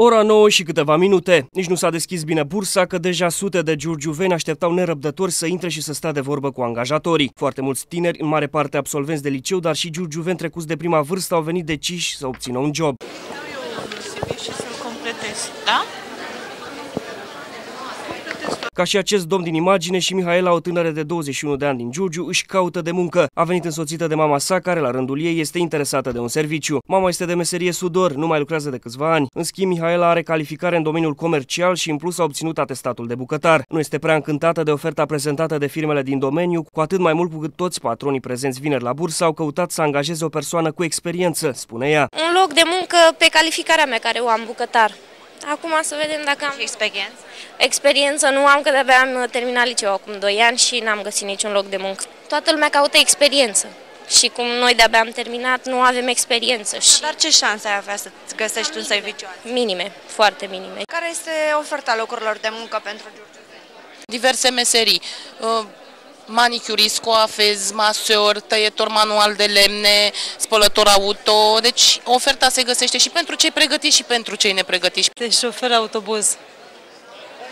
Ora 9 și câteva minute. Nici nu s-a deschis bine bursa, că deja sute de giurgiuveni așteptau nerăbdători să intre și să stea de vorbă cu angajatorii. Foarte mulți tineri, în mare parte absolvenți de liceu, dar și giurgiuveni trecuți de prima vârstă, au venit deciși să obțină un job. eu și să-l completez, da? Ca și acest domn din imagine și Mihaela, o tânără de 21 de ani din Giurgiu, își caută de muncă. A venit însoțită de mama sa, care la rândul ei este interesată de un serviciu. Mama este de meserie sudor, nu mai lucrează de câțiva ani. În schimb, Mihaela are calificare în domeniul comercial și în plus a obținut atestatul de bucătar. Nu este prea încântată de oferta prezentată de firmele din domeniu, cu atât mai mult cu cât toți patronii prezenți vineri la bursă au căutat să angajeze o persoană cu experiență, spune ea. Un loc de muncă pe calificarea mea, care o am bucătar. Acum să vedem dacă am Experiență? experiență. Nu am, că de-abia am terminat liceu acum 2 ani și n-am găsit niciun loc de muncă. Toată lumea caută experiență. Și cum noi de-abia am terminat, nu avem experiență și Dar ce șanse ai avea să găsești un serviciu? azi? minime, foarte minime. Care este oferta locurilor de muncă pentru Giurgiu? diverse meserii, uh, manicurist, coafez, maseur, tăietor manual de lemne, spălător auto, deci oferta se găsește și pentru cei pregătiți și pentru cei nepregătiți. de șofer autobuz.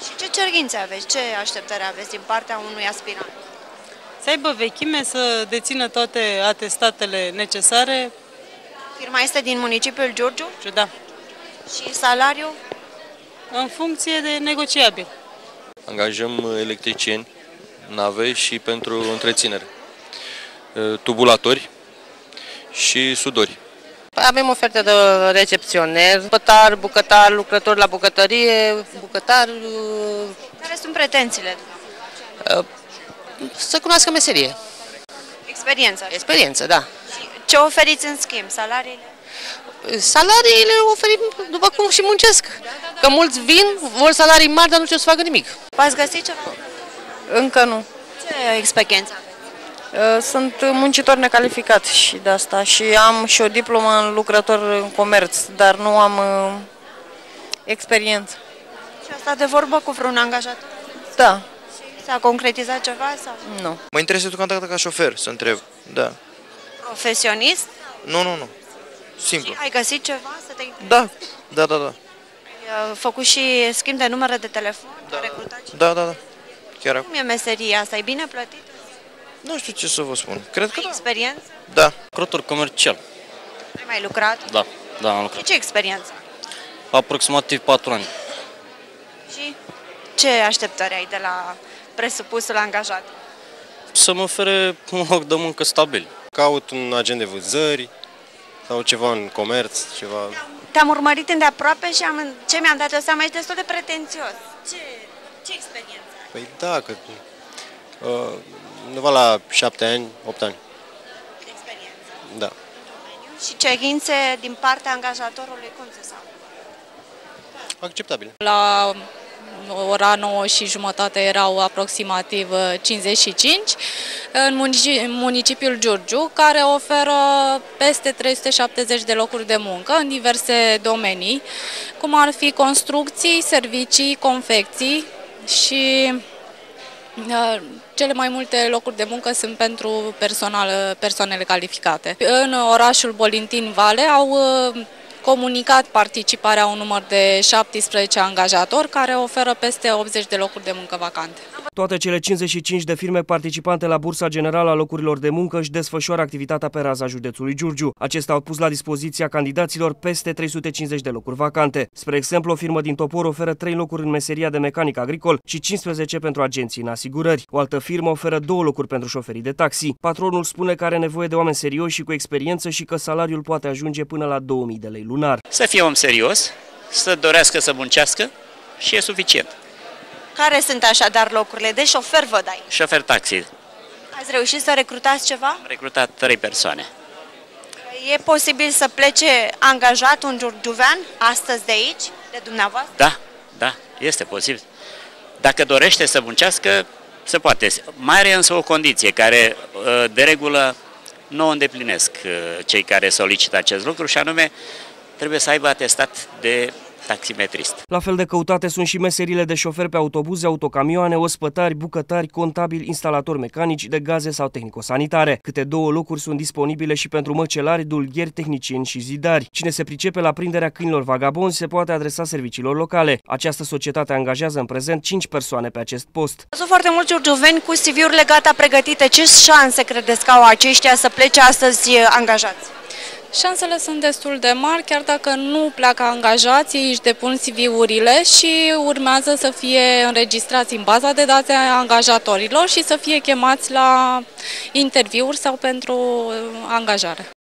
Și ce cerințe aveți? Ce așteptări aveți din partea unui aspirant? Să aibă vechime, să dețină toate atestatele necesare. Firma este din municipiul Giurgiu Și da, și salariul? în funcție de negociabil. Angajăm electricieni, nave și pentru întreținere. Tubulatori și sudori. Avem oferte de recepționer, bucătar, bucătar, lucrător la bucătărie, bucătar, uh, Care sunt pretențiile? să cunoască meserie, Experiență. experiență, da. Ce oferiți în schimb? Salariile? Salariile oferim după cum și muncesc, că mulți vin, vor salarii mari, dar nu știu să facă nimic. V-ați găsit ceva? Încă nu. Ce experiență aveți? Uh, Sunt muncitor necalificat și de asta și am și o diplomă în lucrător în comerț, dar nu am uh, experiență. Și asta de vorbă cu vreun angajator? Da, S-a concretizat ceva sau nu. Mă interesează contactul ca șofer, să întreb. Da. profesionist? Nu, nu, nu. Simplu. Ai găsit ceva să te Da, da, da, da. Ai uh, făcut și schimb de numere de telefon? Da. Recrutat și... Da, da, da. Chiar acum. Cum e meseria asta? E bine plătită? Nu știu ce să vă spun. Cred că Ai da. experiență? Da. Lucrător comercial. Ai mai lucrat? Da, da, am Și lucrat. ce experiență? Aproximativ 4 ani. Și ce așteptări ai de la presupusul angajat? Să mă ofere un loc de muncă stabil. Caut un agent de vânzări sau ceva în comerț, ceva... Te-am urmărit îndeaproape și am, ce mi-am dat eu seama, ești destul de pretențios. Ce, ce experiență ai? Păi da, că... Uh, undeva la 7 ani, 8 ani. Experiență. Da. Și cerințe din partea angajatorului, cum se sau? Acceptabil. La ora 9 și jumătate erau aproximativ uh, 55 în munici- în municipiul Giurgiu, care oferă peste 370 de locuri de muncă în diverse domenii, cum ar fi construcții, servicii, confecții și uh, cele mai multe locuri de muncă sunt pentru personal, persoanele calificate. În orașul Bolintin Vale au uh, comunicat participarea un număr de 17 angajatori care oferă peste 80 de locuri de muncă vacante. Toate cele 55 de firme participante la Bursa Generală a Locurilor de Muncă își desfășoară activitatea pe raza județului Giurgiu. Acestea au pus la dispoziția candidaților peste 350 de locuri vacante. Spre exemplu, o firmă din Topor oferă 3 locuri în meseria de mecanic agricol și 15 pentru agenții în asigurări. O altă firmă oferă 2 locuri pentru șoferii de taxi. Patronul spune că are nevoie de oameni serioși și cu experiență și că salariul poate ajunge până la 2000 de lei lunar. Să fie om serios, să dorească să muncească și e suficient. Care sunt așadar locurile? De șofer vă dai. Șofer taxi. Ați reușit să recrutați ceva? Am recrutat trei persoane. E posibil să plece angajat un giurgiuvean astăzi de aici, de dumneavoastră? Da, da, este posibil. Dacă dorește să muncească, se poate. Mai are însă o condiție care, uh, de regulă, nu o îndeplinesc uh, cei care solicită acest lucru și anume trebuie să aibă atestat de taximetrist. La fel de căutate sunt și meserile de șofer pe autobuze, autocamioane, ospătari, bucătari, contabili, instalatori mecanici de gaze sau tehnico-sanitare. Câte două locuri sunt disponibile și pentru măcelari, dulgheri, tehnicieni și zidari. Cine se pricepe la prinderea câinilor vagabonzi se poate adresa serviciilor locale. Această societate angajează în prezent 5 persoane pe acest post. Sunt foarte mulți giurgiuveni cu CV-urile gata pregătite. Ce șanse credeți că au aceștia să plece astăzi eh, angajați? Șansele sunt destul de mari, chiar dacă nu pleacă angajați, ei își depun CV-urile și urmează să fie înregistrați în baza de date a angajatorilor și să fie chemați la interviuri sau pentru angajare.